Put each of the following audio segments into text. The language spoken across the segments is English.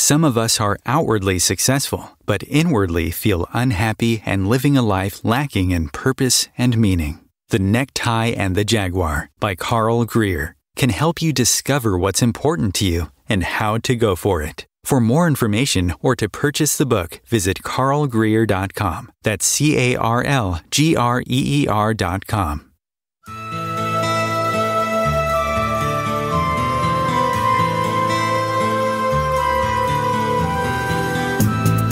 Some of us are outwardly successful, but inwardly feel unhappy and living a life lacking in purpose and meaning. The Necktie and the Jaguar by Carl Greer can help you discover what's important to you and how to go for it. For more information or to purchase the book, visit carlgreer.com. That's C A R L G R E E R.com.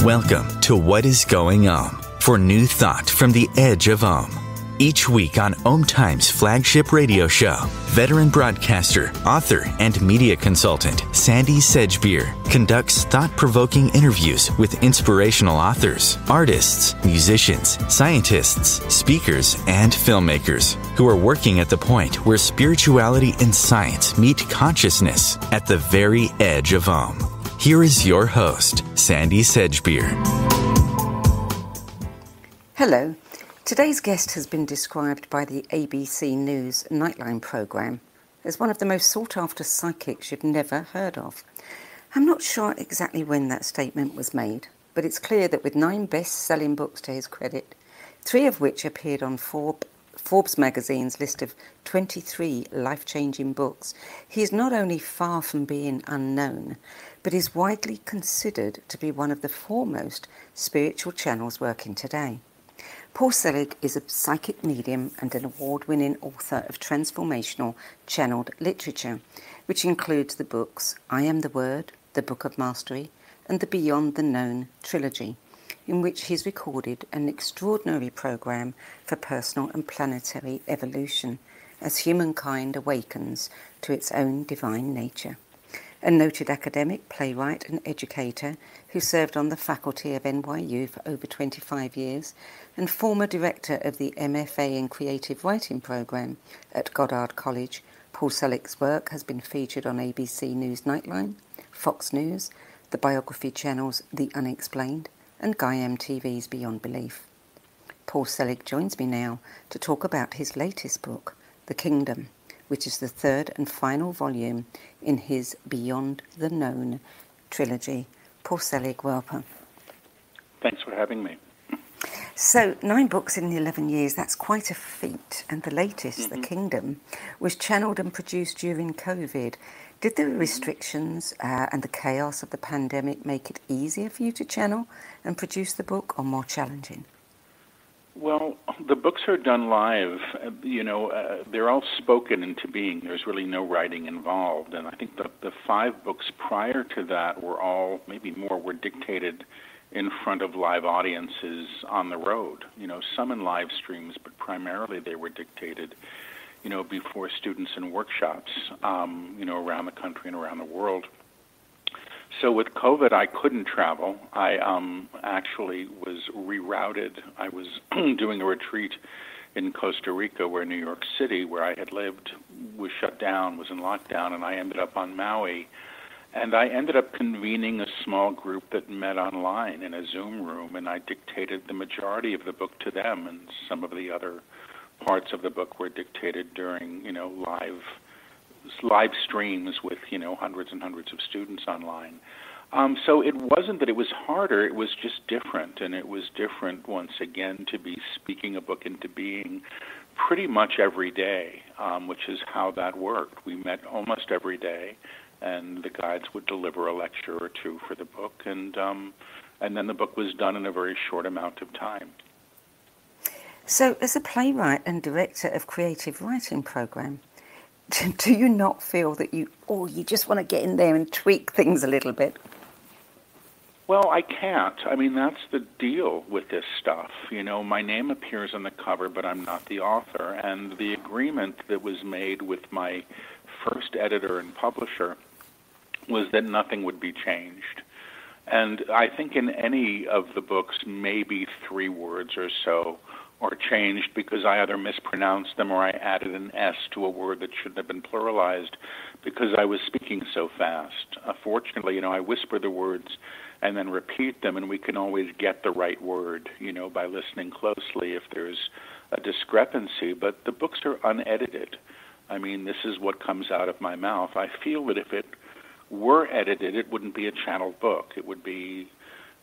Welcome to What is Going Om for new thought from the edge of Om. Each week on Om Times flagship radio show, veteran broadcaster, author, and media consultant Sandie Sedgbeer conducts thought provoking interviews with inspirational authors, artists, musicians, scientists, speakers, and filmmakers who are working at the point where spirituality and science meet consciousness at the very edge of Om. Here is your host, Sandie Sedgbeer. Hello. Today's guest has been described by the ABC News Nightline programme as one of the most sought after psychics you've never heard of. I'm not sure exactly when that statement was made, but it's clear that with nine best selling books to his credit, three of which appeared on Forbes magazine's list of 23 life changing books, he is not only far from being unknown, but is widely considered to be one of the foremost spiritual channels working today. Paul Selig is a psychic medium and an award winning author of transformational channeled literature, which includes the books I Am the Word, The Book of Mastery, and the Beyond the Known trilogy, in which he's recorded an extraordinary program for personal and planetary evolution as humankind awakens to its own divine nature a noted academic, playwright, and educator who served on the faculty of NYU for over 25 years, and former director of the MFA in Creative Writing program at Goddard College. Paul Selig's work has been featured on ABC News Nightline, Fox News, the biography channels The Unexplained, and Gaiam TV's Beyond Belief. Paul Selig joins me now to talk about his latest book, The Kingdom which is the third and final volume in his Beyond the Known trilogy. Paul Selig, welcome. Thanks for having me. So, nine books in 11 years, that's quite a feat. And the latest, mm-hmm. The Kingdom, was channeled and produced during COVID. Did the mm-hmm. restrictions uh, and the chaos of the pandemic make it easier for you to channel and produce the book or more challenging? Well, the books are done live. You know, uh, they're all spoken into being. There's really no writing involved. And I think the, the five books prior to that were all, maybe more, were dictated in front of live audiences on the road. You know, some in live streams, but primarily they were dictated, you know, before students in workshops, um, you know, around the country and around the world. So with COVID, I couldn't travel. I um, actually was rerouted. I was doing a retreat in Costa Rica, where New York City, where I had lived, was shut down, was in lockdown, and I ended up on Maui. And I ended up convening a small group that met online in a Zoom room, and I dictated the majority of the book to them, and some of the other parts of the book were dictated during, you know, live live streams with you know hundreds and hundreds of students online. Um, so it wasn't that it was harder; it was just different, and it was different once again to be speaking a book into being pretty much every day, um, which is how that worked. We met almost every day, and the guides would deliver a lecture or two for the book, and um, and then the book was done in a very short amount of time. So, as a playwright and director of creative writing program, do you not feel that you, oh, you just want to get in there and tweak things a little bit? Well, I can't. I mean, that's the deal with this stuff. You know, my name appears on the cover, but I'm not the author. And the agreement that was made with my first editor and publisher was that nothing would be changed. And I think in any of the books, maybe three words or so or changed because I either mispronounced them or I added an S to a word that shouldn't have been pluralized because I was speaking so fast. Uh, fortunately, you know, I whisper the words and then repeat them, and we can always get the right word, you know, by listening closely if there's a discrepancy. But the books are unedited. I mean, this is what comes out of my mouth. I feel that if it were edited, it wouldn't be a channeled book. It would be,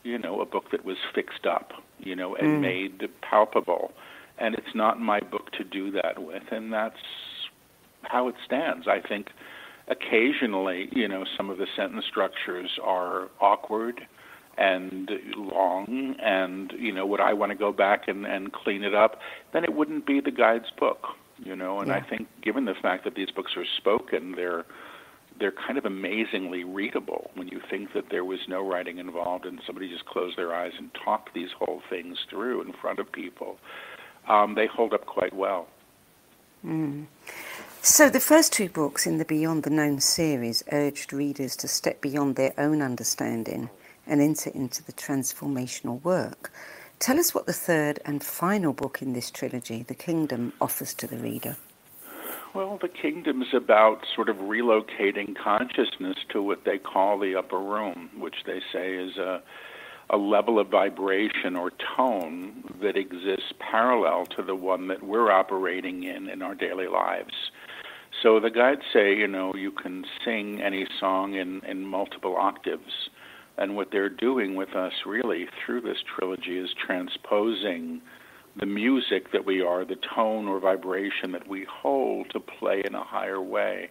you know, a book that was fixed up, you know, and mm. made palpable. And it's not my book to do that with, and that's how it stands. I think occasionally, you know, some of the sentence structures are awkward and long and you know would i want to go back and, and clean it up then it wouldn't be the guide's book you know and yeah. i think given the fact that these books are spoken they're they're kind of amazingly readable when you think that there was no writing involved and somebody just closed their eyes and talked these whole things through in front of people um, they hold up quite well mm. So, the first two books in the Beyond the Known series urged readers to step beyond their own understanding and enter into the transformational work. Tell us what the third and final book in this trilogy, The Kingdom, offers to the reader. Well, the kingdom is about sort of relocating consciousness to what they call the upper room, which they say is a, a level of vibration or tone that exists parallel to the one that we're operating in in our daily lives. So the guides say, you know, you can sing any song in, in multiple octaves. And what they're doing with us really through this trilogy is transposing the music that we are, the tone or vibration that we hold to play in a higher way.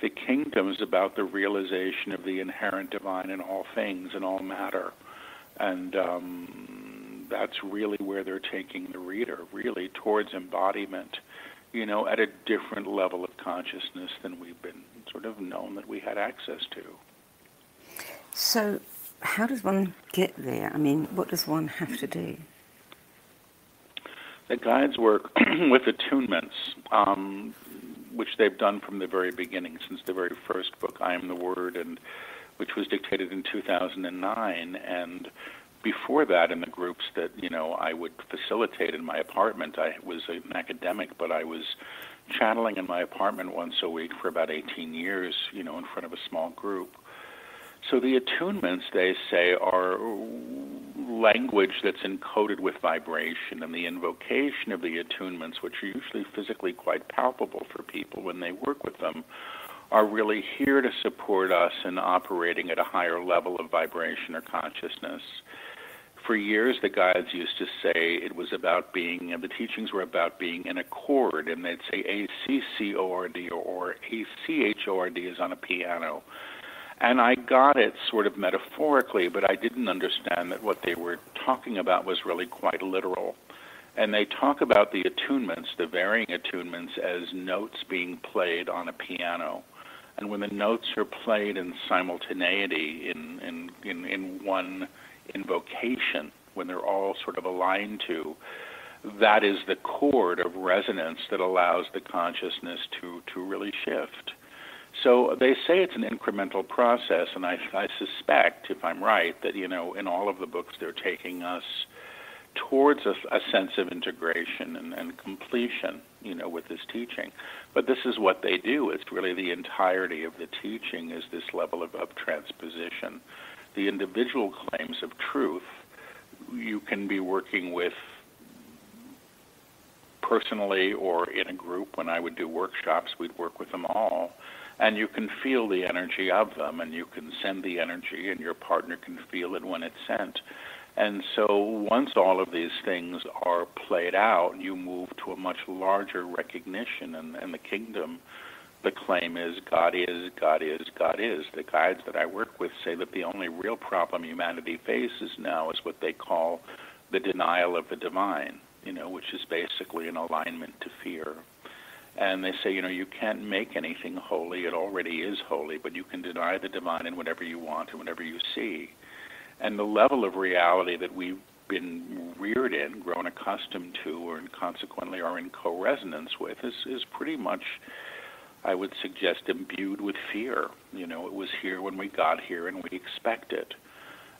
The kingdom is about the realization of the inherent divine in all things and all matter. And um, that's really where they're taking the reader, really towards embodiment, you know, at a different level of consciousness than we've been sort of known that we had access to. So, how does one get there? I mean, what does one have to do? The guides work with attunements, um, which they've done from the very beginning, since the very first book, I Am the Word, and which was dictated in 2009. And before that, in the groups that you know I would facilitate in my apartment, I was an academic, but I was channeling in my apartment once a week for about 18 years, you know, in front of a small group. So the attunements, they say, are language that's encoded with vibration, and the invocation of the attunements, which are usually physically quite palpable for people when they work with them, are really here to support us in operating at a higher level of vibration or consciousness. For years, the guides used to say it was about being, the teachings were about being in accord, and they'd say A C C O R D or A C H O R D is on a piano and I got it sort of metaphorically, but I didn't understand that what they were talking about was really quite literal. And they talk about the attunements, the varying attunements, as notes being played on a piano. And when the notes are played in simultaneity, in, in, in, in one invocation, when they're all sort of aligned to, that is the chord of resonance that allows the consciousness to, to really shift. So they say it's an incremental process, and I, I suspect, if I'm right, that you know in all of the books they're taking us towards a, a sense of integration and, and, completion, you know, with this teaching. But this is what they do. It's really the entirety of the teaching is this level of, of transposition. The individual claims of truth, you can be working with personally or in a group. When I would do workshops, we'd work with them all and you can feel the energy of them and you can send the energy and your partner can feel it when it's sent. And so once all of these things are played out you move to a much larger recognition and, the kingdom. The claim is god is god is god is. The guides that i work with say that the only real problem humanity faces now is what they call the denial of the divine you know which is basically an alignment to fear and they say, you know, you can't make anything holy. It already is holy, but you can deny the divine in whatever you want and whatever you see. And the level of reality that we've been reared in, grown accustomed to, or consequently are in co-resonance with is, is pretty much, I would suggest, imbued with fear. You know, it was here when we got here and we expect it.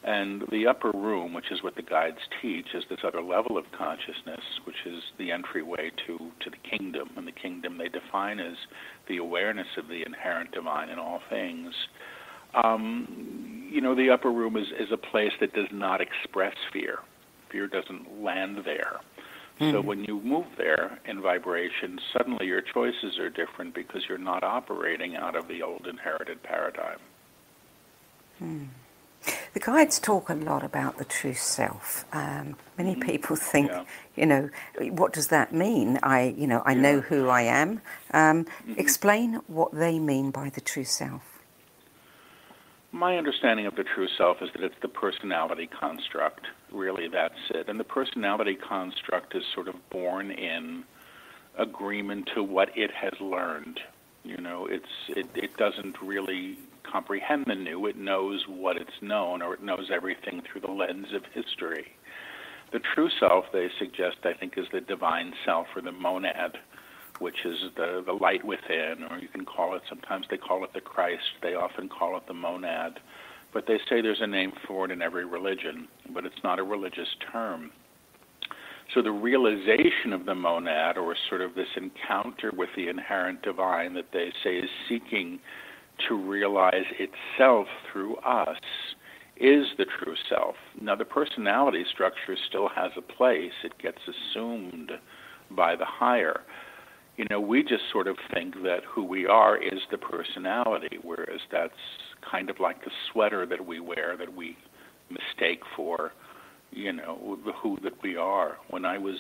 And the upper room, which is what the guides teach, is this other level of consciousness, which is the entryway to, to the kingdom. And the kingdom they define as the awareness of the inherent divine in all things. Um, you know, the upper room is, is a place that does not express fear. Fear doesn't land there. Mm-hmm. So hmm. when you move there in vibration, suddenly your choices are different because you're not operating out of the old inherited paradigm. Hmm. The guides talk a lot about the true self. Um, many mm-hmm. people think, yeah. you know, what does that mean? I, you know, I yeah. know who I am. Um, mm-hmm. Explain what they mean by the true self. My understanding of the true self is that it's the personality construct. Really, that's it. And the personality construct is sort of born in agreement to what it has learned. You know, it's it, it doesn't really comprehend the new. It knows what it's known, or it knows everything through the lens of history. The true self, they suggest, I think, is the divine self or the monad, which is the, the light within, or you can call it, sometimes they call it the Christ, they often call it the monad. But they say there's a name for it in every religion, but it's not a religious term. So the realization of the monad, or sort of this encounter with the inherent divine that they say is seeking to realize itself through us, is the true self. Now, the personality structure still has a place, it gets assumed by the higher. You know, we just sort of think that who we are is the personality, whereas that's kind of like the sweater that we wear that we mistake for you know, the who that we are. When I was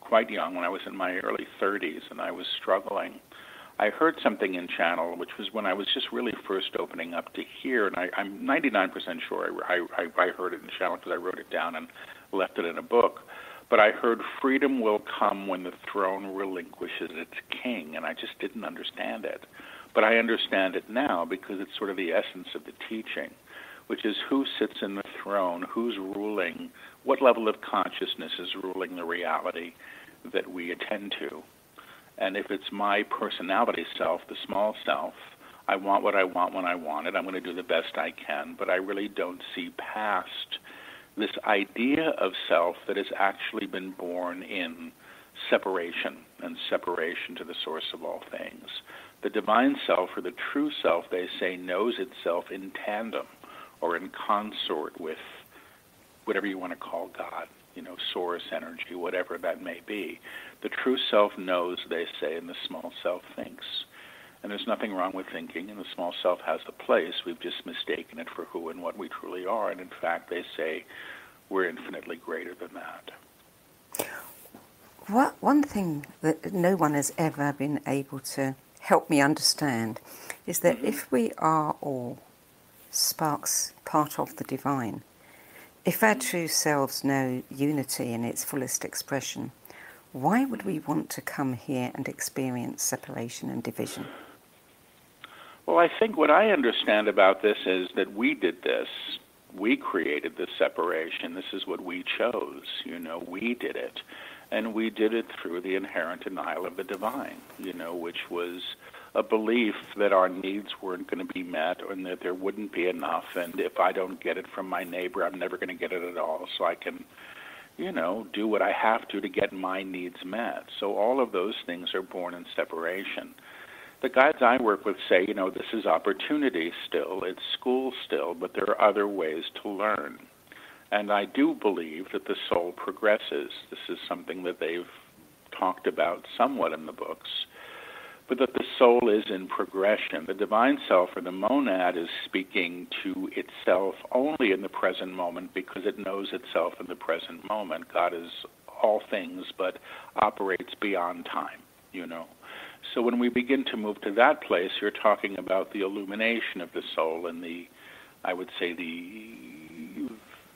quite young, when I was in my early 30s and I was struggling, I heard something in Channel, which was when I was just really first opening up to hear, and I, I'm 99% sure I, I, I heard it in Channel because I wrote it down and left it in a book. But I heard freedom will come when the throne relinquishes its king, and I just didn't understand it. But I understand it now because it's sort of the essence of the teaching which is who sits in the throne, who's ruling, what level of consciousness is ruling the reality that we attend to. And if it's my personality self, the small self, I want what I want when I want it. I'm going to do the best I can, but I really don't see past this idea of self that has actually been born in separation and separation to the source of all things. The divine self, or the true self, they say, knows itself in tandem or in consort with whatever you want to call God, you know, source, energy, whatever that may be. The true self knows, they say, and the small self thinks. And there's nothing wrong with thinking, and the small self has a place. We've just mistaken it for who and what we truly are. And in fact, they say we're infinitely greater than that. What, one thing that no one has ever been able to help me understand is that mm-hmm. if we are all sparks part of the divine. If our true selves know unity in its fullest expression, why would we want to come here and experience separation and division? Well, I think what I understand about this is that we did this. We created this separation. This is what we chose. You know, we did it. And we did it through the inherent denial of the divine, you know, which was a belief that our needs weren't going to be met and that there wouldn't be enough. And if I don't get it from my neighbor, I'm never going to get it at all. So I can, you know, do what I have to to get my needs met. So all of those things are born in separation. The guides I work with say, you know, this is opportunity still, it's school still, but there are other ways to learn. And I do believe that the soul progresses. This is something that they've talked about somewhat in the books but that the soul is in progression. The divine self or the monad is speaking to itself only in the present moment because it knows itself in the present moment. God is all things but operates beyond time, you know. So when we begin to move to that place, you're talking about the illumination of the soul and the, I would say, the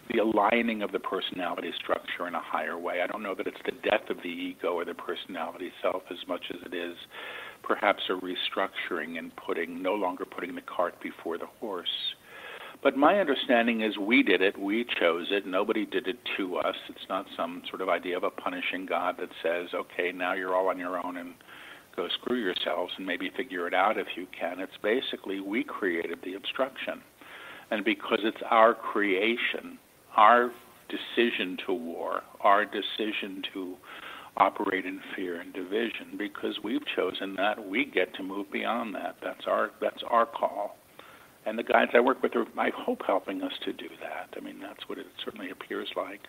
the aligning of the personality structure in a higher way. I don't know that it's the death of the ego or the personality self as much as it is perhaps a restructuring and putting no longer putting the cart before the horse. But my understanding is we did it, we chose it, nobody did it to us. It's not some sort of idea of a punishing God that says, okay, now you're all on your own and go screw yourselves and maybe figure it out if you can. It's basically we created the obstruction. And because it's our creation, our decision to war, our decision to operate in fear and division because we've chosen that we get to move beyond that. That's our that's our call. And the guides i work with are i hope helping us to do that. I mean that's what it certainly appears like.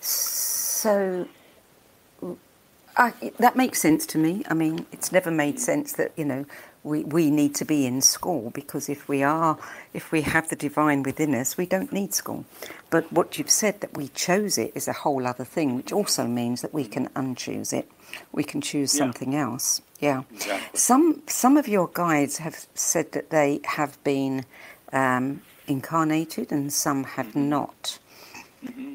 So that makes sense to me. I mean it's never made sense that you know we, we need to be in school because if we are, if we have the divine within us, we don't need school. But what you've said that we chose it is a whole other thing, which also means that we can unchoose it. We can choose Yeah. something else. Yeah. Exactly. Some some of your guides have said that they have been um, incarnated and some have Mm-hmm. not.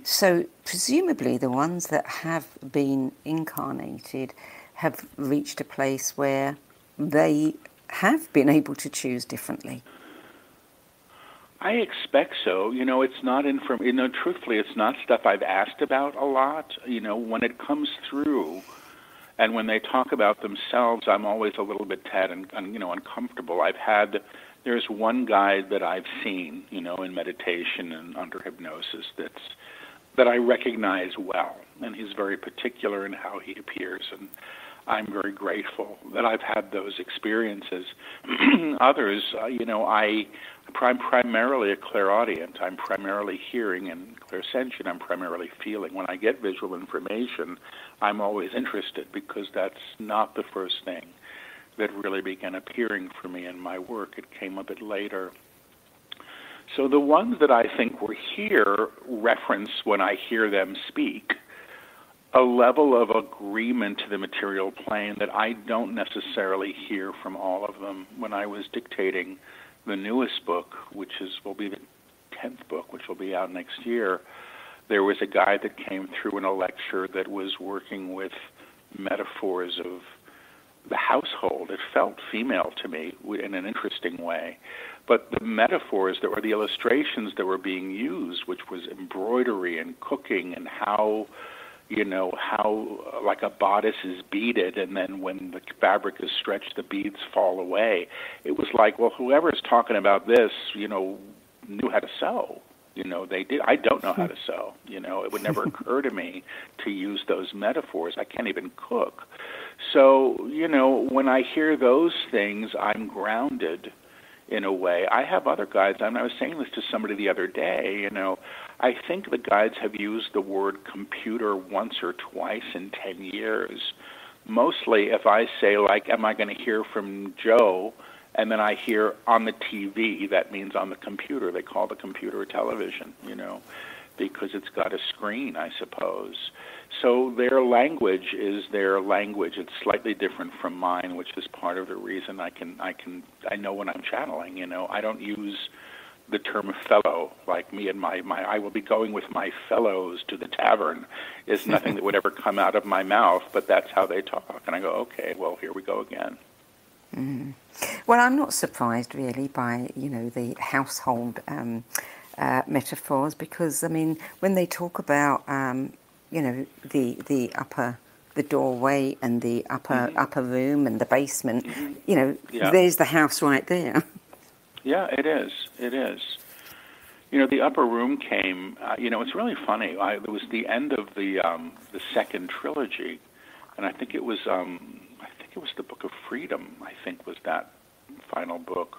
So presumably the ones that have been incarnated have reached a place where they have been able to choose differently. I expect so. You know, it's not inform. You know, truthfully, it's not stuff I've asked about a lot. You know, when it comes through, and when they talk about themselves, I'm always a little bit tad and, you know uncomfortable. I've had there's one guide that I've seen, you know, in meditation and under hypnosis that's that I recognize well, and he's very particular in how he appears, and I'm very grateful that I've had those experiences. Others, uh, you know, I I'm primarily a clairaudient. I'm primarily hearing and clairsentient. I'm primarily feeling. When I get visual information, I'm always interested because that's not the first thing that really began appearing for me in my work. It came a bit later. So the ones that I think were here reference when I hear them speak a level of agreement to the material plane that I don't necessarily hear from all of them. When I was dictating the newest book, which is will be the tenth book, which will be out next year, there was a guy that came through in a lecture that was working with metaphors of the household. It felt female to me in an interesting way. But the metaphors that were the illustrations that were being used, which was embroidery and cooking and how you know how like a bodice is beaded and then when the fabric is stretched the beads fall away it was like well whoever's talking about this you know knew how to sew you know they did i don't know how to sew you know it would never occur to me to use those metaphors i can't even cook so you know when i hear those things i'm grounded in a way. I have other guides. I, mean, I was saying this to somebody the other day. You know, I think the guides have used the word computer once or twice in ten years. Mostly, if I say like, "Am I going to hear from Joe?" and then I hear on the TV, that means on the computer. They call the computer a television. You know, because it's got a screen, I suppose. So their language is their language. It's slightly different from mine, which is part of the reason I can I can I know when I'm channeling. You know, I don't use the term fellow like me and my my I will be going with my fellows to the tavern is nothing that would ever come out of my mouth, but that's how they talk. And I go, okay, well here we go again. Mm. Well, I'm not surprised really by you know the household um, uh, metaphors because I mean when they talk about um, you know the the upper the doorway and the upper mm-hmm. upper room and the basement mm-hmm. you know yeah. there's the house right there yeah it is. It is. You know the upper room came uh, you know it's really funny. I, it was the end of the um, the second trilogy and I think it was um, I think it was the Book of Freedom I think was that final book.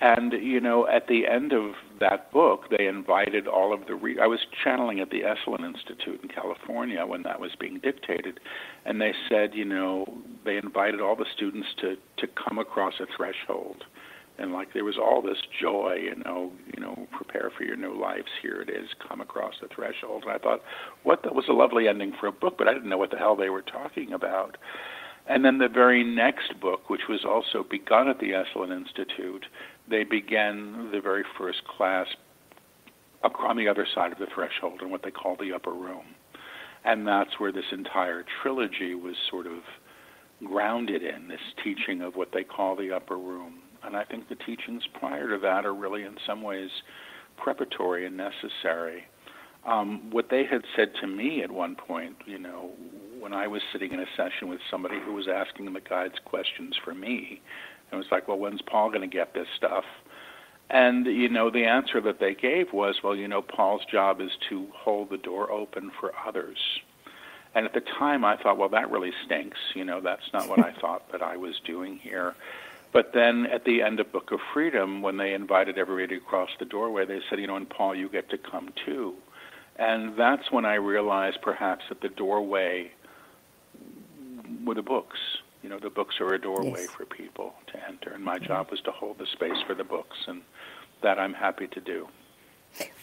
And you know, at the end of that book, they invited all of the. Re- I was channeling at the Esalen Institute in California when that was being dictated, and they said, you know, they invited all the students to to come across a threshold, and like there was all this joy, you oh, know, you know, prepare for your new lives. Here it is, come across the threshold. And I thought, what? That was a lovely ending for a book, but I didn't know what the hell they were talking about. And then the very next book, which was also begun at the Esalen Institute, they began the very first class up on the other side of the threshold in what they call the upper room. And that's where this entire trilogy was sort of grounded in, this teaching of what they call the upper room. And I think the teachings prior to that are really, in some ways, preparatory and necessary. Um, what they had said to me at one point, you know, when I was sitting in a session with somebody who was asking the guides questions for me, it was like, well, when's Paul going to get this stuff? And, you know, the answer that they gave was, well, you know, Paul's job is to hold the door open for others. And at the time, I thought, well, that really stinks. You know, that's not what I thought that I was doing here. But then at the end of Book of Freedom, when they invited everybody to cross the doorway, they said, you know, and Paul, you get to come too. And that's when I realized perhaps that the doorway were the books You know, the books are a doorway Yes. for people to enter, and my job was to hold the space for the books, and that I'm happy to do.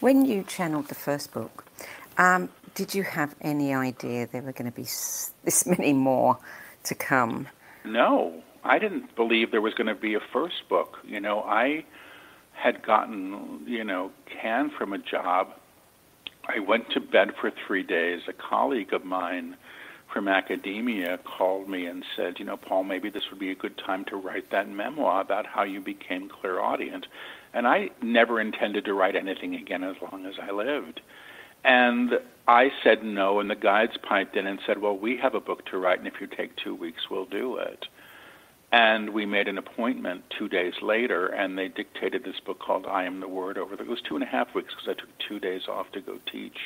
When you channeled the first book, um, did you have any idea there were going to be this many more to come? No, I didn't believe there was going to be a first book. You know, I had gotten, you know, canned from a job. I went to bed for three days. A colleague of mine from academia called me and said, you know, Paul, maybe this would be a good time to write that memoir about how you became clairaudient. And I never intended to write anything again as long as I lived. And I said no, and the guides piped in and said, well, we have a book to write, and if you take two weeks, we'll do it. And we made an appointment two days later, and they dictated this book called I Am the Word over the, it was two and a half weeks because I took two days off to go teach.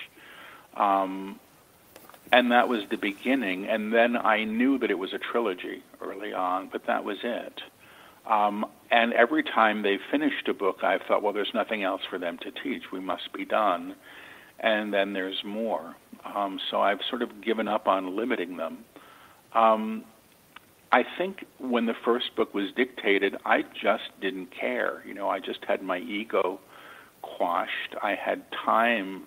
Um, and that was the beginning. And then I knew that it was a trilogy early on, but that was it. Um, and every time they finished a book, I thought, well, there's nothing else for them to teach. We must be done. And then there's more. Um, so I've sort of given up on limiting them. Um, I think when the first book was dictated, I just didn't care. You know, I just had my ego quashed. I had time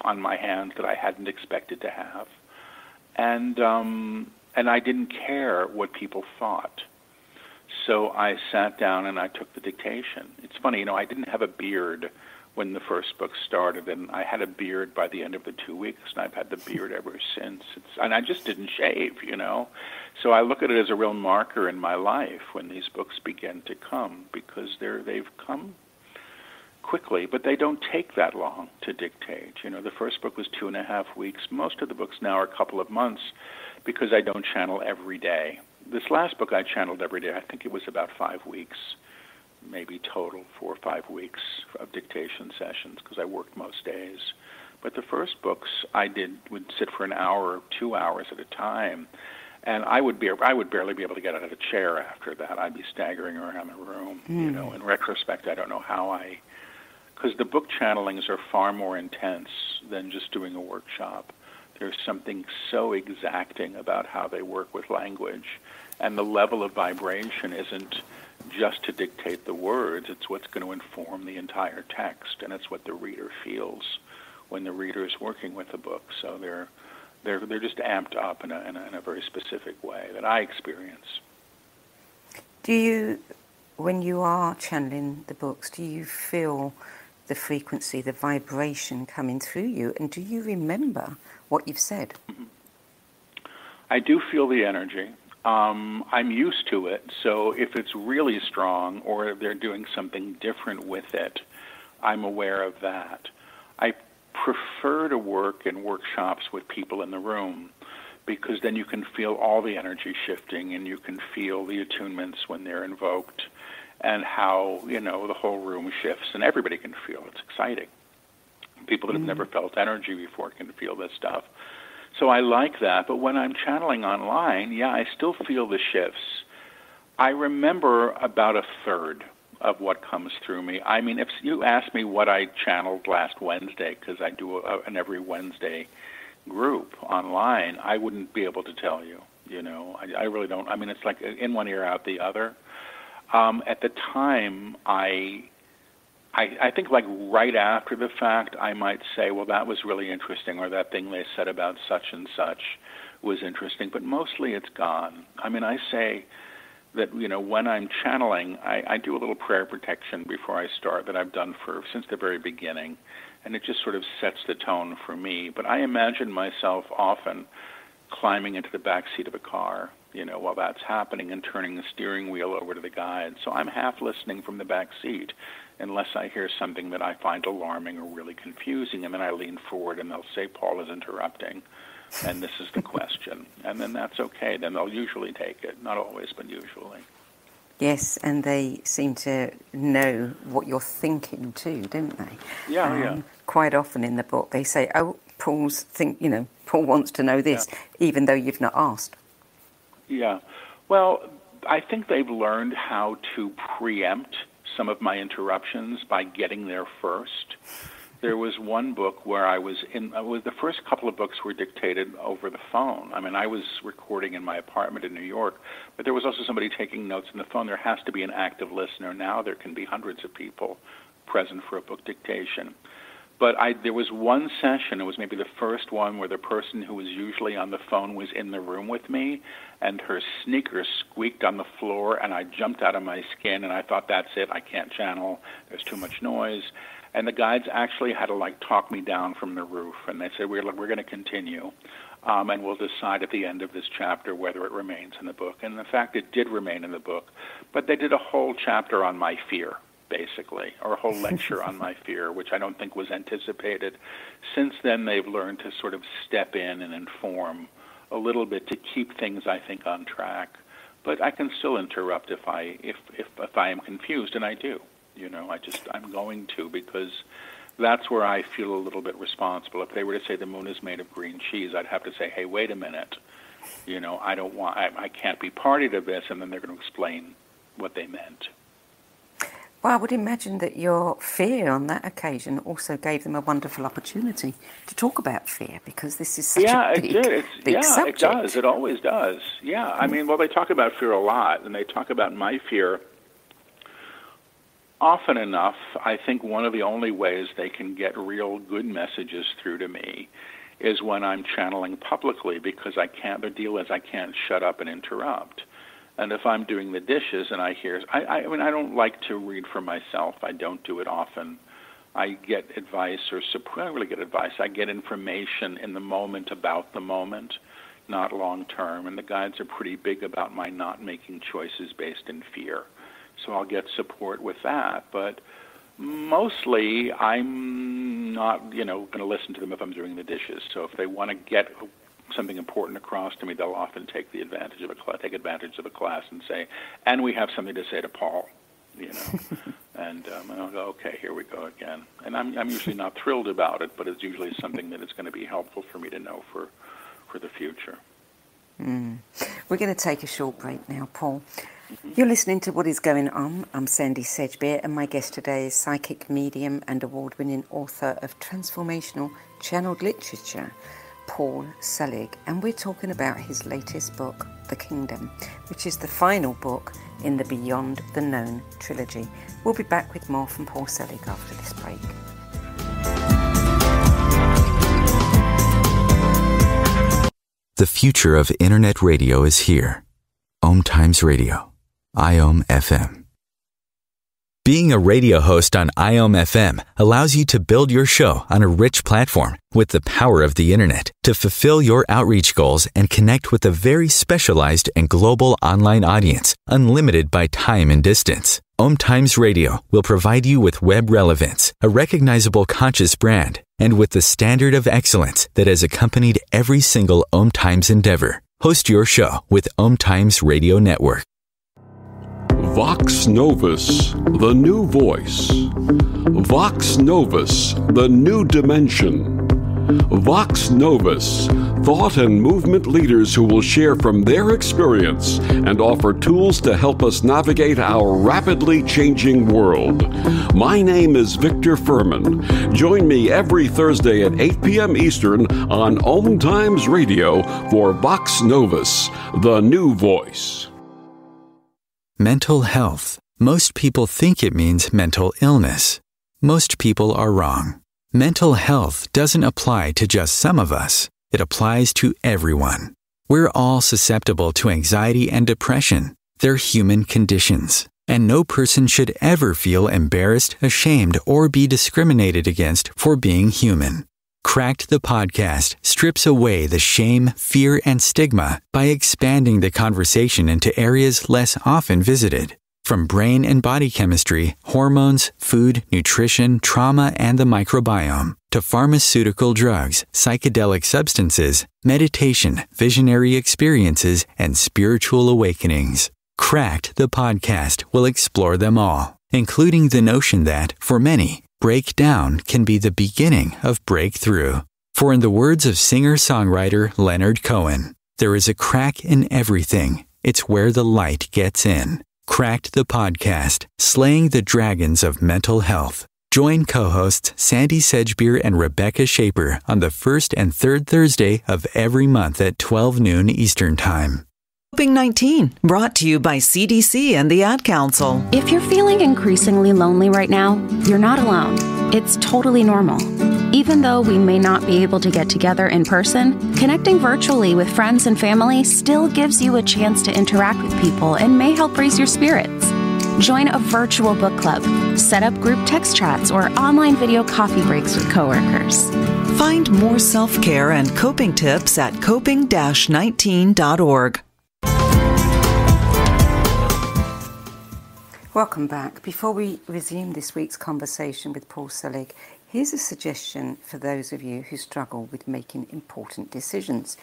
on my hands that I hadn't expected to have, and um, and I didn't care what people thought. So I sat down and I took the dictation. It's funny, you know, I didn't have a beard when the first book started, and I had a beard by the end of the two weeks, and I've had the beard ever since. It's, and I just didn't shave, you know. So I look at it as a real marker in my life when these books begin to come, because they're they've come quickly, but they don't take that long to dictate. You know, the first book was two and a half weeks. Most of the books now are a couple of months, because I don't channel every day. This last book I channeled every day. I think it was about five weeks maybe total four or five weeks of dictation sessions because I worked most days. But the first books I did would sit for an hour or two hours at a time, and I would be I would barely be able to get out of a chair after that. I'd be staggering around the room. You know, hmm. in retrospect, I don't know how I, because the book channelings are far more intense than just doing a workshop. There's something so exacting about how they work with language, and the level of vibration isn't just to dictate the words, it's what's going to inform the entire text, and it's what the reader feels when the reader is working with the book. So they're they're they're just amped up in a, in a, in a very specific way that I experience. Do you, when you are channeling the books, do you feel the frequency, the vibration coming through you, and do you remember what you've said? Mm-hmm. I do feel the energy. Um, I'm used to it, so if it's really strong or if they're doing something different with it, I'm aware of that. I prefer to work in workshops with people in the room because then you can feel all the energy shifting and you can feel the attunements when they're invoked and how, you know, the whole room shifts and everybody can feel. It's exciting. People that have never felt energy before can feel this stuff. So I like that, but when I'm channeling online, yeah, I still feel the shifts. I remember about a third of what comes through me. I mean, if you ask me what I channeled last Wednesday, because I do a, an every Wednesday group online, I wouldn't be able to tell you. You know, I, I really don't. I mean, it's like in one ear, out the other. Um, at the time, I I, I think like right after the fact, I might say, well, that was really interesting, or that thing they said about such and such was interesting. But mostly it's gone. I mean, I say that you know when I'm channeling, I, I do a little prayer protection before I start that I've done for since the very beginning, and it just sort of sets the tone for me. But I imagine myself often climbing into the back seat of a car, you know, while that's happening and turning the steering wheel over to the guide. So I'm half listening from the back seat unless I hear something that I find alarming or really confusing, and then I lean forward and they'll say, Paul is interrupting, and this is the question. And then that's okay. Then they'll usually take it. Not always, but usually. Yes, and they seem to know what you're thinking too, don't they? Yeah, um, yeah. Quite often in the book, they say, "Oh, Paul's think, you know, Paul wants to know this," even though you've not asked. Yeah. Well, I think they've learned how to preempt some of my interruptions by getting there first. there was one book where I was in. Uh, the first couple of books were dictated over the phone. I mean, I was recording in my apartment in New York, but there was also somebody taking notes on the phone. There has to be an active listener now. There can be hundreds of people present for a book dictation. But I, there was one session. It was maybe the first one where the person who was usually on the phone was in the room with me, and her sneakers squeaked on the floor, and I jumped out of my skin, and I thought, "That's it. I can't channel. There's too much noise." and the guides actually had to like talk me down from the roof, and they said we're we're going to continue, um, and we'll decide at the end of this chapter whether it remains in the book. And in fact, it did remain in the book, but they did a whole chapter on my fear, basically, or a whole lecture on my fear, which I don't think was anticipated. Since then, they've learned to sort of step in and inform a little bit to keep things, I think, on track. But I can still interrupt if I if if, if I am confused, and I do. You know, I just I'm going to because that's where I feel a little bit responsible. If they were to say the moon is made of green cheese, I'd have to say, hey, wait a minute. You know, I don't want I, I can't be party to this, and then they're going to explain what they meant. Well, I would imagine that your fear on that occasion also gave them a wonderful opportunity to talk about fear because this is such yeah, a big, it did. It's, big yeah, subject. it does. It always does. Yeah, I mm. mean, well, they talk about fear a lot, and they talk about my fear often enough, I think one of the only ways they can get real good messages through to me is when I'm channeling publicly because I can't, the deal is I can't shut up and interrupt. And if I'm doing the dishes and I hear, I, I, mean, I don't like to read for myself. I don't do it often. I get advice or support. I really get advice. I get information in the moment about the moment, not long term. And the guides are pretty big about my not making choices based in fear so I'll get support with that. But mostly, I'm not, you know, going to listen to them if I'm doing the dishes. So if they want to get something important across to me, they'll often take the advantage of a class, take advantage of a class and say, "And we have something to say to Paul," you know. and, um, I'll go, "Okay, here we go again." And I'm I'm usually not thrilled about it, but it's usually something that is going to be helpful for me to know for for the future. Mm. We're going to take a short break now, Paul. You're listening to What is Going On. I'm Sandie Sedgbeer, and my guest today is psychic medium and award winning author of transformational channeled literature, Paul Selig. And we're talking about his latest book, The Kingdom, which is the final book in the Beyond the Known trilogy. We'll be back with more from Paul Selig after this break. The future of Internet radio is here. Om Times Radio. IOM FM. Being a radio host on IOM FM allows you to build your show on a rich platform with the power of the internet to fulfill your outreach goals and connect with a very specialized and global online audience, unlimited by time and distance. Om Times Radio will provide you with web relevance, a recognizable conscious brand, and with the standard of excellence that has accompanied every single Om Times endeavor. Host your show with Om Times Radio Network. Vox Novus, the new voice. Vox Novus, the new dimension. Vox Novus, thought and movement leaders who will share from their experience and offer tools to help us navigate our rapidly changing world. My name is Victor Furman. Join me every Thursday at 8 p.m. Eastern on Om Times Radio for Vox Novus, the new voice. Mental health. Most people think it means mental illness. Most people are wrong. Mental health doesn't apply to just some of us, it applies to everyone. We're all susceptible to anxiety and depression. They're human conditions, and no person should ever feel embarrassed, ashamed, or be discriminated against for being human. Cracked the podcast strips away the shame, fear, and stigma by expanding the conversation into areas less often visited. From brain and body chemistry, hormones, food, nutrition, trauma, and the microbiome, to pharmaceutical drugs, psychedelic substances, meditation, visionary experiences, and spiritual awakenings. Cracked the podcast will explore them all, including the notion that, for many, breakdown can be the beginning of breakthrough. For in the words of singer-songwriter Leonard Cohen, there is a crack in everything. It's where the light gets in. Cracked the podcast, slaying the dragons of mental health. Join co hosts Sandie Sedgbeer and Rebecca Shaper on the first and third Thursday of every month at 12 noon Eastern Time. Coping 19, brought to you by CDC and the Ad Council. If you're feeling increasingly lonely right now, you're not alone. It's totally normal. Even though we may not be able to get together in person, connecting virtually with friends and family still gives you a chance to interact with people and may help raise your spirits. Join a virtual book club, set up group text chats, or online video coffee breaks with coworkers. Find more self care and coping tips at coping 19.org. Welcome back. Before we resume this week's conversation with Paul Selig, here's a suggestion for those of you who struggle with making important decisions.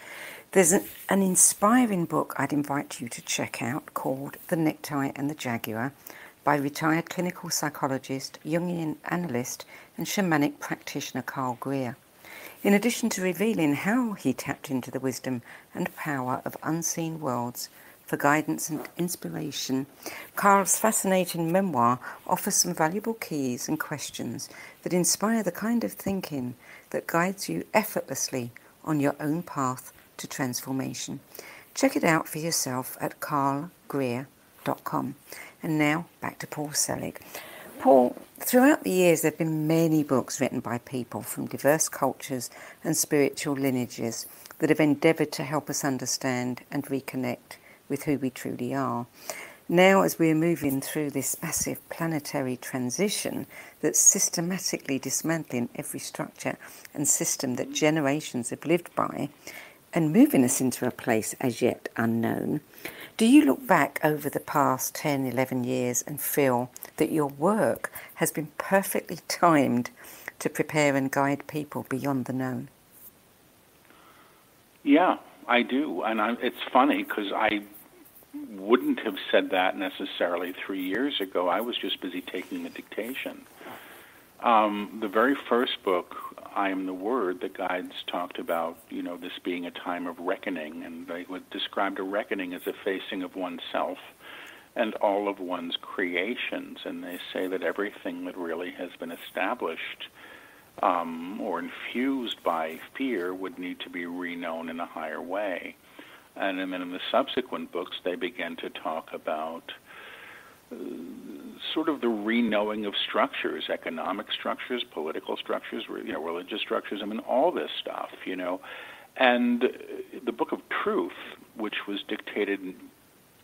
There's an, an inspiring book I'd invite you to check out called The Necktie and the Jaguar by retired clinical psychologist, Jungian analyst, and shamanic practitioner Carl Greer. In addition to revealing how he tapped into the wisdom and power of unseen worlds, for guidance and inspiration, Carl's fascinating memoir offers some valuable keys and questions that inspire the kind of thinking that guides you effortlessly on your own path to transformation. Check it out for yourself at carlgreer.com. And now back to Paul Selig. Paul, throughout the years, there have been many books written by people from diverse cultures and spiritual lineages that have endeavoured to help us understand and reconnect with who we truly are. Now, as we're moving through this massive planetary transition that's systematically dismantling every structure and system that generations have lived by and moving us into a place as yet unknown, do you look back over the past 10, 11 years and feel that your work has been perfectly timed to prepare and guide people beyond the known? Yeah, I do. And I, it's funny because I wouldn't have said that necessarily three years ago. I was just busy taking the dictation. Um, the very first book, I Am the Word, the guides talked about, you know, this being a time of reckoning, and they would describe a reckoning as a facing of oneself and all of one's creations. And they say that everything that really has been established um, or infused by fear would need to be reknown in a higher way. And then in the subsequent books, they begin to talk about uh, sort of the reknowing of structures, economic structures, political structures, you know, religious structures. I mean, all this stuff, you know. And the Book of Truth, which was dictated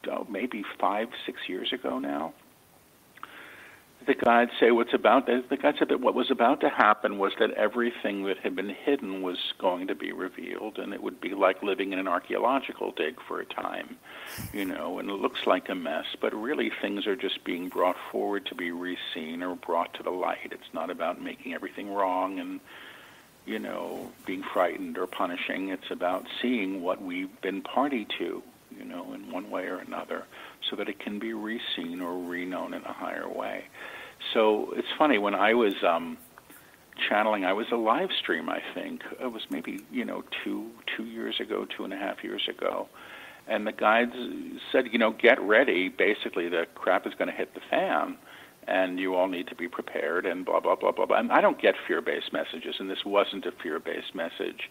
oh, maybe five, six years ago now, the guides say what's about the guides said that what was about to happen was that everything that had been hidden was going to be revealed and it would be like living in an archaeological dig for a time you know and it looks like a mess but really things are just being brought forward to be reseen or brought to the light. It's not about making everything wrong and you know being frightened or punishing. It's about seeing what we've been party to you know in one way or another so that it can be reseen or reknown in a higher way so it's funny when I was um, channeling. I was a live stream. I think it was maybe you know two two years ago, two and a half years ago, and the guides said, you know, get ready. Basically, the crap is going to hit the fan, and you all need to be prepared. And blah blah blah blah blah. And I don't get fear-based messages, and this wasn't a fear-based message.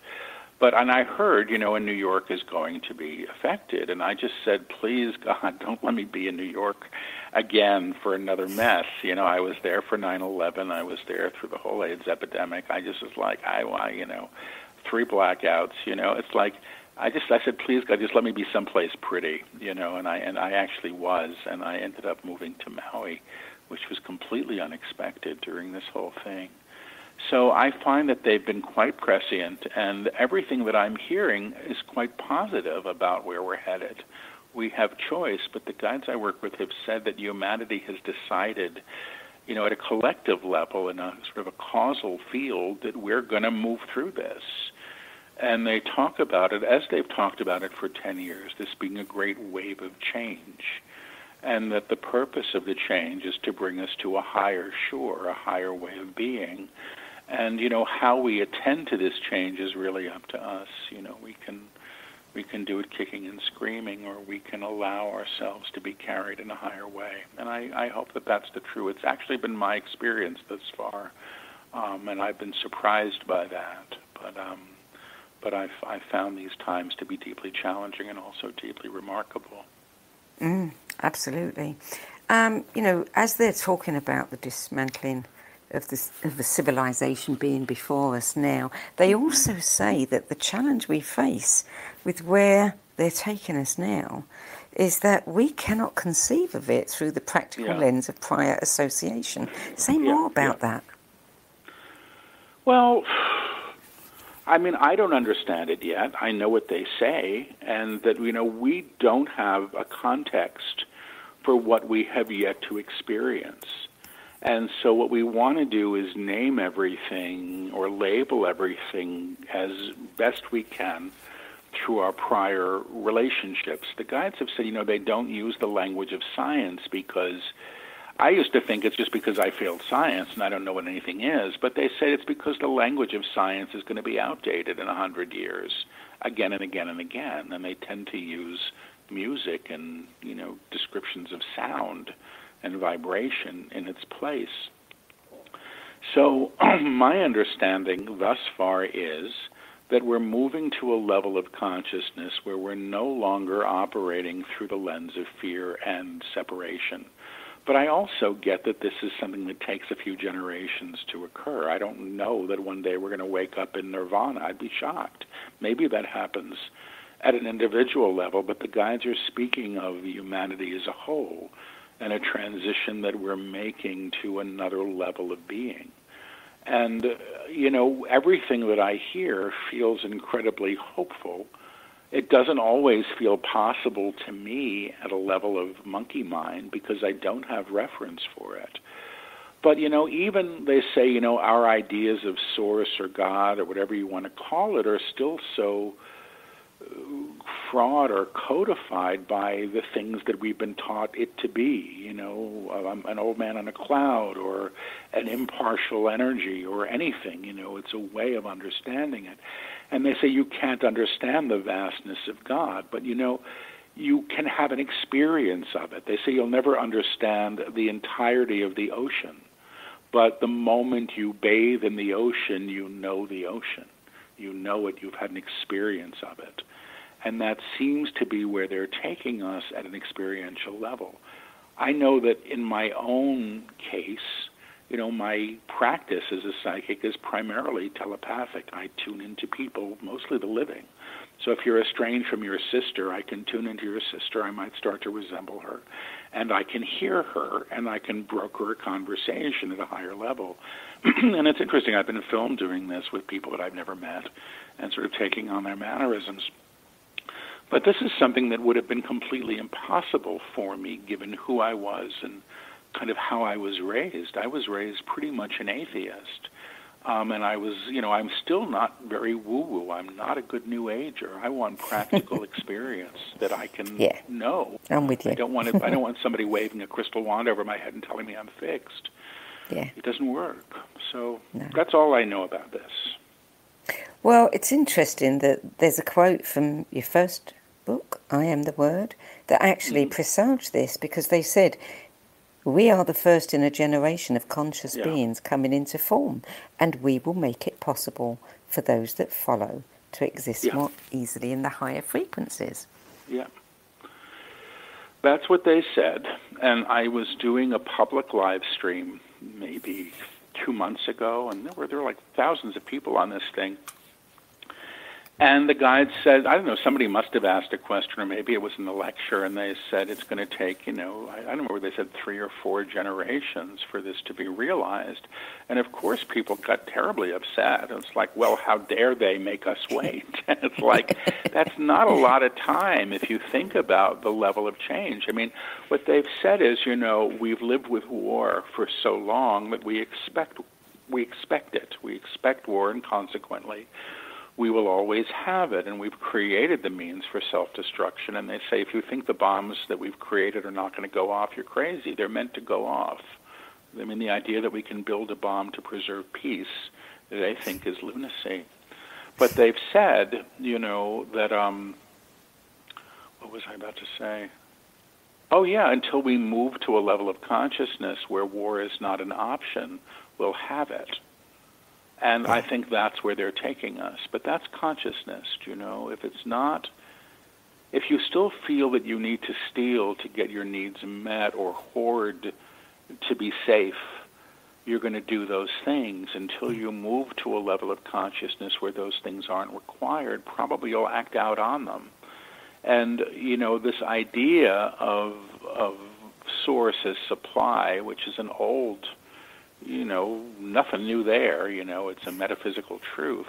But and I heard, you know, in New York is going to be affected, and I just said, please God, don't let me be in New York again for another mess. You know, I was there for 9/11. I was there through the whole AIDS epidemic. I just was like, I want, you know, three blackouts. You know, it's like I just I said, please God, just let me be someplace pretty. You know, and I and I actually was, and I ended up moving to Maui, which was completely unexpected during this whole thing. So I find that they've been quite prescient, and everything that I'm hearing is quite positive about where we're headed. We have choice, but the guides I work with have said that humanity has decided, you know, at a collective level, in a sort of a causal field, that we're going to move through this. And they talk about it, as they've talked about it for 10 years, this being a great wave of change and that the purpose of the change is to bring us to a higher shore, a higher way of being, and you know how we attend to this change is really up to us. You know, we can we can do it kicking and screaming, or we can allow ourselves to be carried in a higher way. And I, I hope that that's the true. It's actually been my experience thus far, um, and I've been surprised by that. But um, but I've, I've found these times to be deeply challenging and also deeply remarkable. Mm, absolutely. Um, you know, as they're talking about the dismantling of, this, of the civilization being before us now, they also say that the challenge we face with where they're taking us now is that we cannot conceive of it through the practical yeah. lens of prior association. Say more yeah, about yeah. that. Well, I mean, I don't understand it yet. I know what they say, and that you know we don't have a context for what we have yet to experience. And so, what we want to do is name everything or label everything as best we can through our prior relationships. The guides have said, you know, they don't use the language of science because I used to think it's just because I failed science and I don't know what anything is, but they say it's because the language of science is going to be outdated in a hundred years, again and again and again, and they tend to use music and you know descriptions of sound and vibration in its place. So my understanding thus far is that we're moving to a level of consciousness where we're no longer operating through the lens of fear and separation but I also get that this is something that takes a few generations to occur. I don't know that one day we're going to wake up in nirvana. I'd be shocked. Maybe that happens at an individual level, but the guides are speaking of humanity as a whole and a transition that we're making to another level of being. And, uh, you know, everything that I hear feels incredibly hopeful it doesn't always feel possible to me at a level of monkey mind because I don't have reference for it. But, you know, even they say, you know, our ideas of source or God or whatever you want to call it are still so uh, fraud or codified by the things that we've been taught it to be, you know, um, an old man on a cloud or an impartial energy or anything, you know, it's a way of understanding it. And they say you can't understand the vastness of God, but you know, you can have an experience of it. They say you'll never understand the entirety of the ocean, but the moment you bathe in the ocean, you know the ocean. You know it, you've had an experience of it. And that seems to be where they're taking us at an experiential level. I know that in my own case, you know, my practice as a psychic is primarily telepathic. I tune into people, mostly the living. So if you're estranged from your sister, I can tune into your sister. I might start to resemble her. And I can hear her and I can broker a conversation at a higher level. and it's interesting, I've been filmed doing this with people that I've never met and sort of taking on their mannerisms. But this is something that would have been completely impossible for me given who I was and kind of how I was raised. I was raised pretty much an atheist. Um, and I was, you know, I'm still not very woo-woo. I'm not a good New Ager. I want practical experience that I can yeah. know. I'm with you. I don't want to, I don't want somebody waving a crystal wand over my head and telling me I'm fixed. Yeah, it doesn't work. So no. that's all I know about this. Well, it's interesting that there's a quote from your first book, I Am the Word, that actually mm. presaged this because they said we are the first in a generation of conscious yeah. beings coming into form, and we will make it possible for those that follow to exist yeah. more easily in the higher frequencies. Yeah. That's what they said. And I was doing a public live stream maybe two months ago, and there were, there were like thousands of people on this thing. And the guide said, I don't know, somebody must have asked a question, or maybe it was in the lecture, and they said it's going to take, you know, I, don't remember, they said three or four generations for this to be realized. And of course, people got terribly upset. It's like, well, how dare they make us wait? and it's like, that's not a lot of time if you think about the level of change. I mean, what they've said is, you know, we've lived with war for so long that we expect we expect it. We expect war, and consequently, we will always have it, and we've created the means for self-destruction. And they say if you think the bombs that we've created are not going to go off, you're crazy. They're meant to go off. I mean, the idea that we can build a bomb to preserve peace, they think is lunacy. But they've said, you know, that um, what was I about to say? Oh, yeah, until we move to a level of consciousness where war is not an option, we'll have it. And I think that's where they're taking us. But that's consciousness, you know. If it's not, if you still feel that you need to steal to get your needs met or hoard to be safe, you're going to do those things until mm. you move to a level of consciousness where those things aren't required. Probably you'll act out on them. And you know this idea of of source as supply, which is an old, you know, nothing new there. You know, it's a metaphysical truth.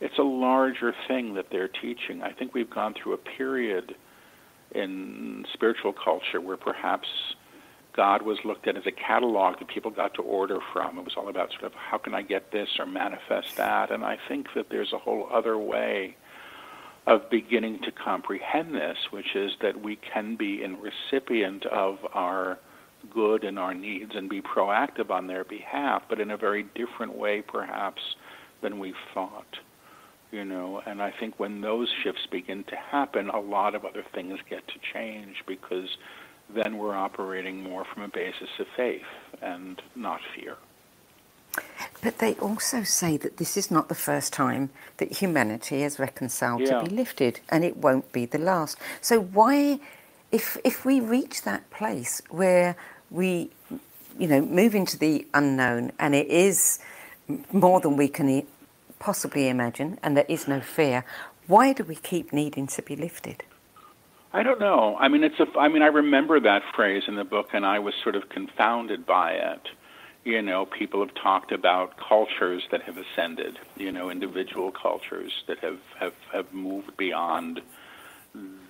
It's a larger thing that they're teaching. I think we've gone through a period in spiritual culture where perhaps God was looked at as a catalog that people got to order from. It was all about sort of how can I get this or manifest that. And I think that there's a whole other way of beginning to comprehend this, which is that we can be in recipient of our good and our needs and be proactive on their behalf, but in a very different way perhaps than we thought. You know, and I think when those shifts begin to happen, a lot of other things get to change because then we're operating more from a basis of faith and not fear. But they also say that this is not the first time that humanity has reconciled Yeah. to be lifted, and it won't be the last. So why, if if we reach that place where we, you know, move into the unknown, and it is more than we can possibly imagine, and there is no fear, why do we keep needing to be lifted? I don't know. I mean, it's a. I mean, I remember that phrase in the book, and I was sort of confounded by it. You know, people have talked about cultures that have ascended. You know, individual cultures that have have have moved beyond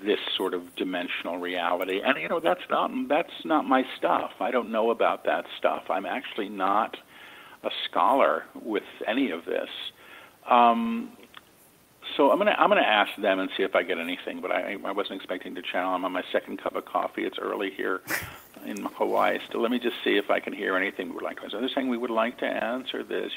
this sort of dimensional reality. And you know, that's not that's not my stuff. I don't know about that stuff. I'm actually not a scholar with any of this. Um, so I'm gonna I'm gonna ask them and see if I get anything. But I I wasn't expecting to channel. I'm on my second cup of coffee. It's early here in Hawaii. Still, let me just see if I can hear anything we would like to answer. They're saying we would like to answer this.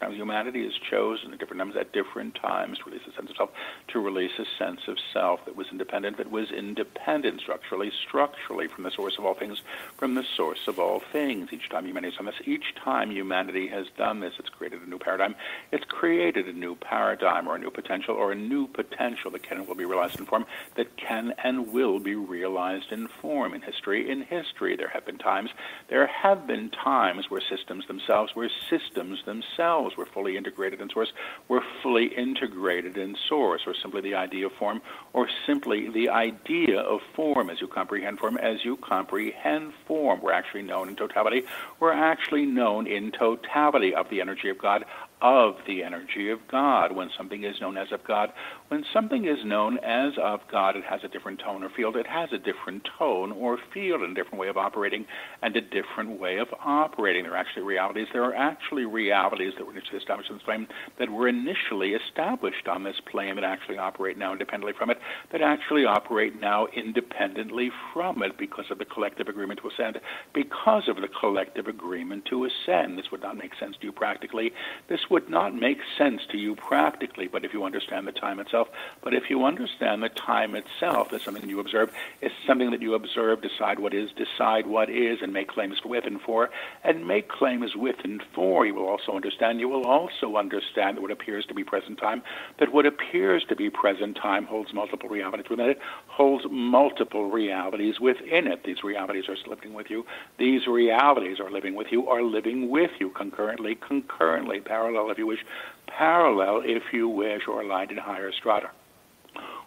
Humanity, is chosen at different times at different times to release a sense of self, to release a sense of self that was independent, that was independent structurally, structurally from the source of all things, from the source of all things. Each time humanity has done this, each time humanity has done this, it's created a new paradigm. It's created a new paradigm or a new potential or a new potential that can and will be realized in form, that can and will be realized in form. In history, in history, there have been times, there have been times where systems themselves, where systems themselves were fully integrated in source, were fully integrated in source, or simply the idea of form, or simply the idea of form as you comprehend form, as you comprehend form. We're actually known in totality. We're actually known in totality of the energy of God of the energy of God. When something is known as of God, when something is known as of God, it has a different tone or field. It has a different tone or field and a different way of operating and a different way of operating. There are actually realities. There are actually realities that were initially established on this plane that were initially established on this plane that actually operate now independently from it, that actually operate now independently from it because of the collective agreement to ascend. Because of the collective agreement to ascend. This would not make sense to you practically. This would not make sense to you practically, but if you understand the time itself, but if you understand that time itself is something that you observe, is something that you observe, decide what is, decide what is, and make claims with and for, and make claims with and for, you will also understand, you will also understand that what appears to be present time, that what appears to be present time holds multiple realities within it, holds multiple realities within it. These realities are living with you. These realities are living with you, are living with you concurrently, concurrently, parallel if you wish, parallel if you wish, or aligned in higher strata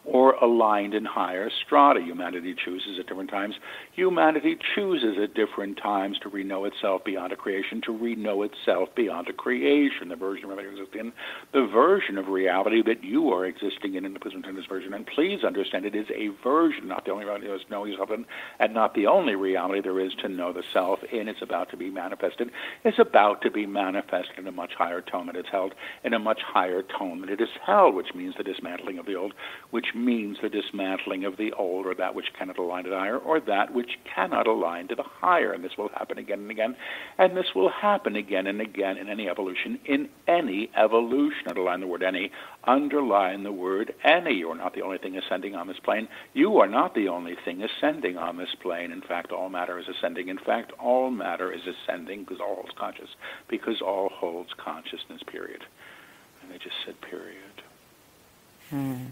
or aligned in higher strata. Humanity chooses at different times. Humanity chooses at different times to reknow itself beyond a creation, to reknow itself beyond a creation. The version of reality in, the version of reality that you are existing in in the present tense version. And please understand it is a version, not the only reality there is know yourself in, and not the only reality there is to know the self in. It's about to be manifested. It's about to be manifested in a much higher tone that it's held, in a much higher tone than it is held, which means the dismantling of the old, which means the dismantling of the old or that which cannot align to the higher or that which cannot align to the higher. And this will happen again and again. And this will happen again and again in any evolution. In any evolution, underline the word any, underline the word any. You're not the only thing ascending on this plane. You are not the only thing ascending on this plane. In fact, all matter is ascending. In fact, all matter is ascending because all holds conscious, because all holds consciousness, period. And they just said period. Hmm.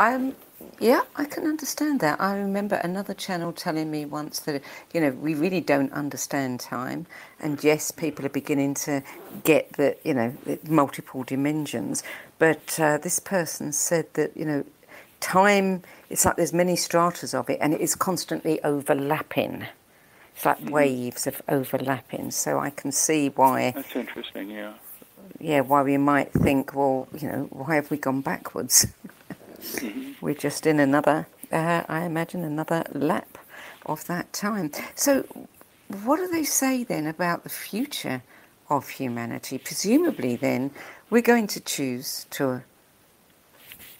Um, yeah, I can understand that. I remember another channel telling me once that, you know, we really don't understand time. And yes, people are beginning to get the, you know, multiple dimensions. But uh, this person said that, you know, time, it's like there's many stratas of it and it is constantly overlapping. It's like mm-hmm. waves of overlapping. So I can see why. That's interesting, yeah. Yeah, why we might think, well, you know, why have we gone backwards? Mm-hmm. We're just in another, uh, I imagine, another lap of that time. So, what do they say then about the future of humanity? Presumably, then we're going to choose to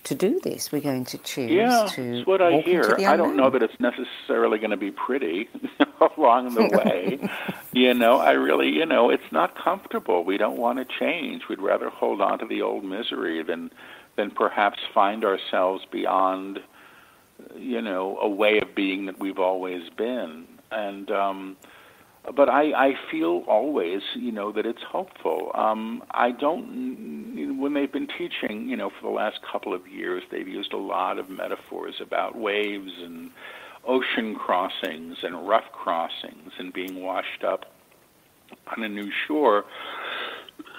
to do this. We're going to choose yeah, to. That's what I hear. I don't know that it's necessarily going to be pretty along the way. you know, I really, you know, it's not comfortable. We don't want to change. We'd rather hold on to the old misery than than perhaps find ourselves beyond, you know, a way of being that we've always been. And um, but I, I feel always, you know, that it's hopeful. Um, I don't. When they've been teaching, you know, for the last couple of years, they've used a lot of metaphors about waves and ocean crossings and rough crossings and being washed up on a new shore.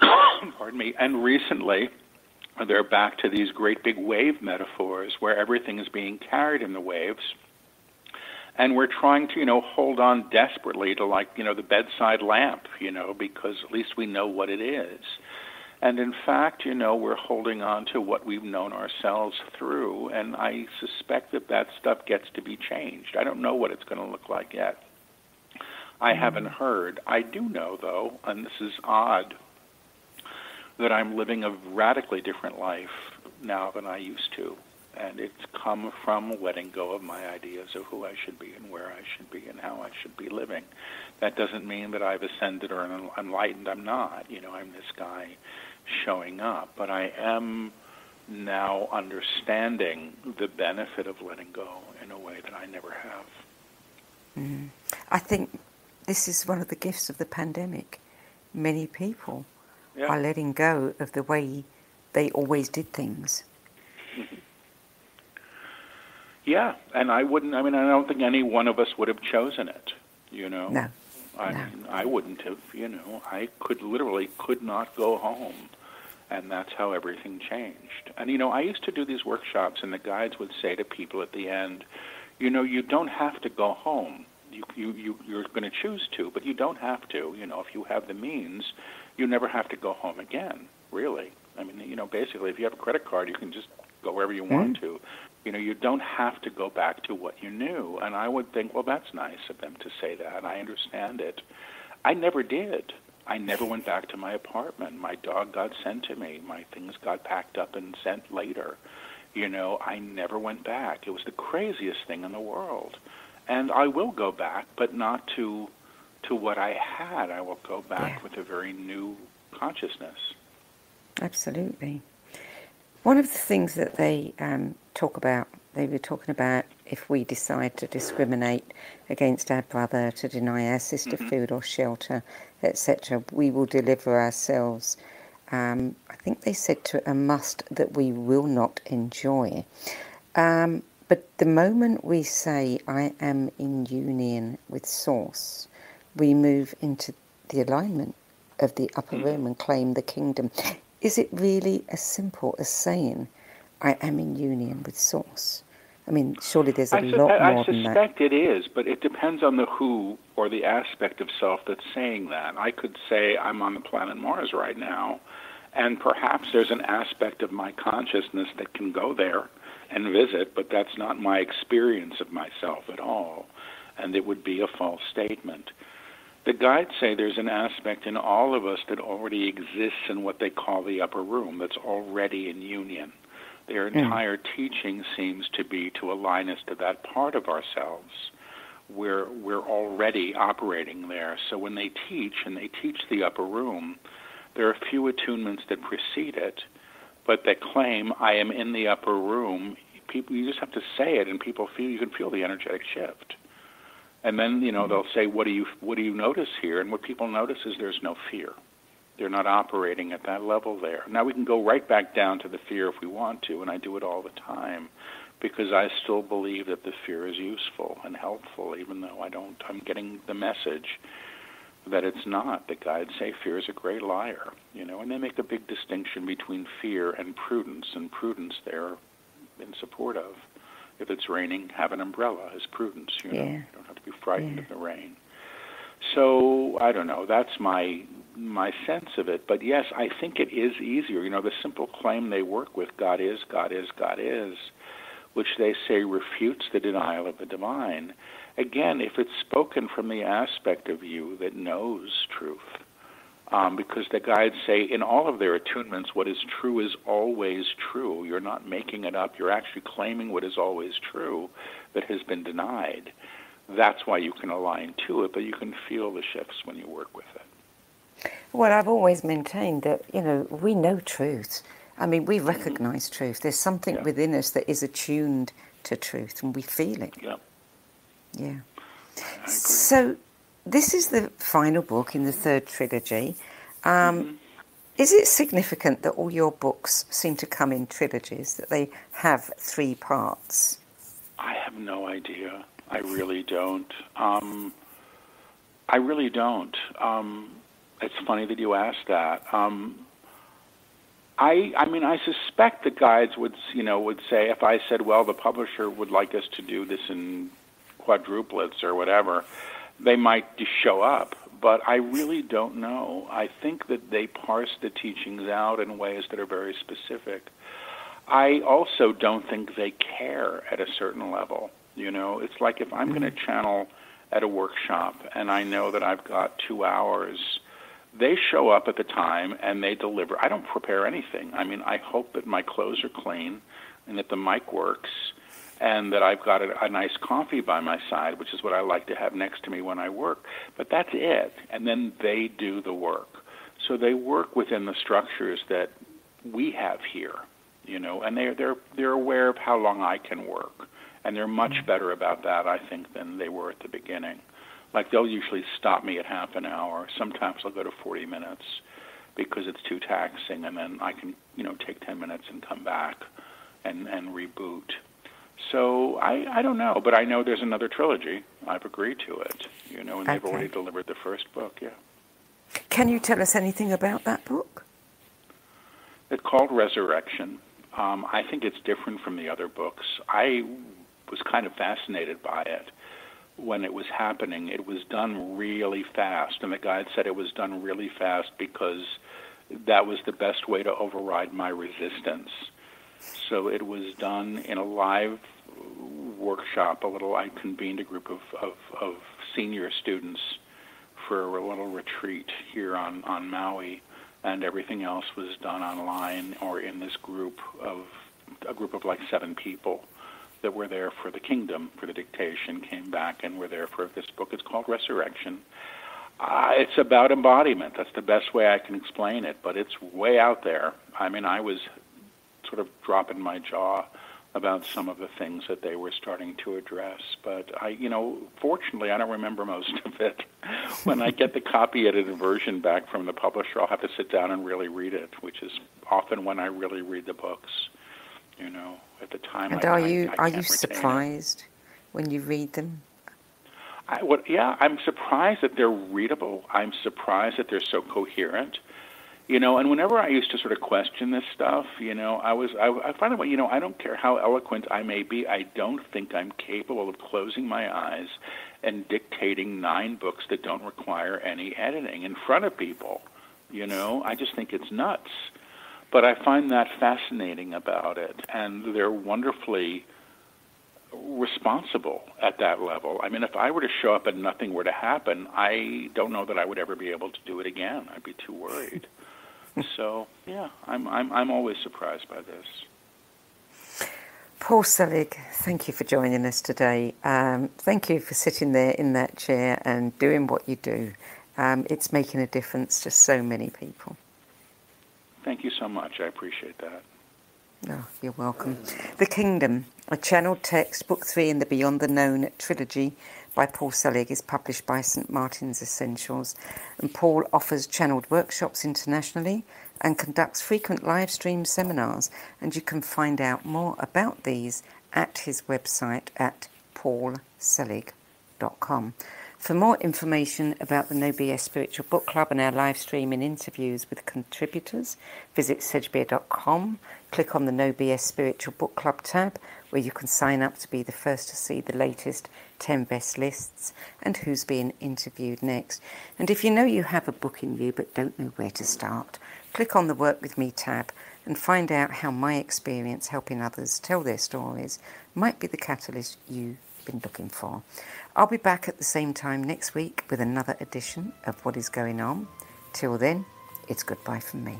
Pardon me. And recently, they're back to these great big wave metaphors where everything is being carried in the waves. And we're trying to, you know, hold on desperately to like, you know, the bedside lamp, you know, because at least we know what it is. And in fact, you know, we're holding on to what we've known ourselves through, and I suspect that that stuff gets to be changed. I don't know what it's going to look like yet. I mm-hmm. haven't heard. I do know, though, and this is odd, that I'm living a radically different life now than I used to. And it's come from letting go of my ideas of who I should be and where I should be and how I should be living. That doesn't mean that I've ascended or enlightened. I'm not. You know, I'm this guy showing up. But I am now understanding the benefit of letting go in a way that I never have. Mm. I think this is one of the gifts of the pandemic. Many people yeah. by letting go of the way they always did things. Yeah, and I wouldn't. I mean, I don't think any one of us would have chosen it. You know. No. I no. I wouldn't have. You know, I could literally could not go home, and that's how everything changed. And you know, I used to do these workshops, and the guides would say to people at the end, you know, you don't have to go home. You you you you're going to choose to, but you don't have to. You know, if you have the means, you never have to go home again, really. I mean, you know, basically, if you have a credit card, you can just go wherever you want mm-hmm. to. You know, you don't have to go back to what you knew. And I would think, well, that's nice of them to say that. I understand it. I never did. I never went back to my apartment. My dog got sent to me. My things got packed up and sent later. You know, I never went back. It was the craziest thing in the world. And I will go back, but not to to what I had. I will go back yeah. with a very new consciousness. Absolutely. One of the things that they um, talk about, they were talking about if we decide to discriminate against our brother, to deny our sister mm-hmm. food or shelter, etc., we will deliver ourselves. Um, I think they said to a must that we will not enjoy. Um, but the moment we say, I am in union with Source, we move into the alignment of the upper mm. room and claim the kingdom. Is it really as simple as saying, I am in union with Source? I mean, surely there's a I lot su- more than that. I suspect it is, but it depends on the who or the aspect of self that's saying that. I could say I'm on the planet Mars right now, and perhaps there's an aspect of my consciousness that can go there and visit, but that's not my experience of myself at all, and it would be a false statement. The guides say there's an aspect in all of us that already exists in what they call the upper room, that's already in union. Their entire mm. teaching seems to be to align us to that part of ourselves where we're already operating there. So when they teach, and they teach the upper room, there are a few attunements that precede it, but that claim I am in the upper room. People, you just have to say it, and people feel you can feel the energetic shift. And then you know they'll say, "What do you what do you notice here?" And what people notice is there's no fear. They're not operating at that level there. Now we can go right back down to the fear if we want to, and I do it all the time because I still believe that the fear is useful and helpful, even though I don't. I'm getting the message that it's not. The guides say fear is a great liar, you know, and they make a big distinction between fear and prudence, and prudence they're in support of. If it's raining, have an umbrella as prudence. You know, you don't have to be frightened yeah. of the rain. So I don't know. That's my my sense of it. But yes, I think it is easier. You know, the simple claim they work with: God is, God is, God is which they say refutes the denial of the divine. Again, if it's spoken from the aspect of you that knows truth, um, because the guides say in all of their attunements, what is true is always true. You're not making it up. You're actually claiming what is always true that has been denied. That's why you can align to it, but you can feel the shifts when you work with it. Well, I've always maintained that, you know, we know truth I mean, we recognize truth. There's something yeah. within us that is attuned to truth and we feel it. Yeah. Yeah. So, this is the final book in the third trilogy. Um, mm-hmm. Is it significant that all your books seem to come in trilogies, that they have three parts? I have no idea. I really don't. Um, I really don't. Um, it's funny that you asked that. Um, I, I mean, I suspect the guides would, you know, would say if I said, well, the publisher would like us to do this in quadruplets or whatever, they might just show up. But I really don't know. I think that they parse the teachings out in ways that are very specific. I also don't think they care at a certain level. You know, it's like if I'm going to mm-hmm. channel at a workshop and I know that I've got two hours they show up at the time and they deliver. I don't prepare anything. I mean, I hope that my clothes are clean and that the mic works and that I've got a, a nice coffee by my side, which is what I like to have next to me when I work. But that's it. And then they do the work. So they work within the structures that we have here, you know, and they're they're they're aware of how long I can work. And they're much mm-hmm. better about that, I think, than they were at the beginning. Like they'll usually stop me at half an hour. Sometimes I'll go to 40 minutes because it's too taxing, and then I can you know take 10 minutes and come back and and reboot. So I I don't know, but I know there's another trilogy. I've agreed to it, you know, and okay. they've already delivered the first book. Yeah. Can you tell us anything about that book? It's called Resurrection. Um, I think it's different from the other books. I was kind of fascinated by it when it was happening, it was done really fast. And the guide said it was done really fast because that was the best way to override my resistance. So it was done in a live workshop. A little, I convened a group of, of, of senior students for a little retreat here on, on Maui, and everything else was done online or in this group of a group of like seven people that were there for the kingdom, for the dictation, came back and were there for this book. It's called Resurrection. Uh, it's about embodiment. That's the best way I can explain it, but it's way out there. I mean, I was sort of dropping my jaw about some of the things that they were starting to address. But I, you know, fortunately, I don't remember most of it. when I get the copy edited version back from the publisher, I'll have to sit down and really read it, which is often when I really read the books. You know, at the time. And I, are you I, I are you surprised when you read them? I, what, yeah, I'm surprised that they're readable. I'm surprised that they're so coherent. You know, and whenever I used to sort of question this stuff, you know, I was I, I find out, you know, I don't care how eloquent I may be, I don't think I'm capable of closing my eyes and dictating nine books that don't require any editing in front of people. You know, I just think it's nuts. But I find that fascinating about it, and they're wonderfully responsible at that level. I mean, if I were to show up and nothing were to happen, I don't know that I would ever be able to do it again. I'd be too worried. so, yeah, I'm I'm I'm always surprised by this. Paul Selig, thank you for joining us today. Um, thank you for sitting there in that chair and doing what you do. Um, it's making a difference to so many people. Thank you so much. I appreciate that. Oh, you're welcome. The Kingdom, a channeled text, book three in the Beyond the Known trilogy by Paul Selig, is published by St. Martin's Essentials. And Paul offers channeled workshops internationally and conducts frequent live stream seminars. And you can find out more about these at his website at paulselig.com. For more information about the No BS Spiritual Book Club and our live streaming interviews with contributors, visit sedgbeer.com, click on the No BS Spiritual Book Club tab, where you can sign up to be the first to see the latest 10 best lists and who's being interviewed next. And if you know you have a book in you but don't know where to start, click on the Work With Me tab and find out how my experience helping others tell their stories might be the catalyst you've been looking for. I'll be back at the same time next week with another edition of What is Going On. Till then, it's goodbye from me.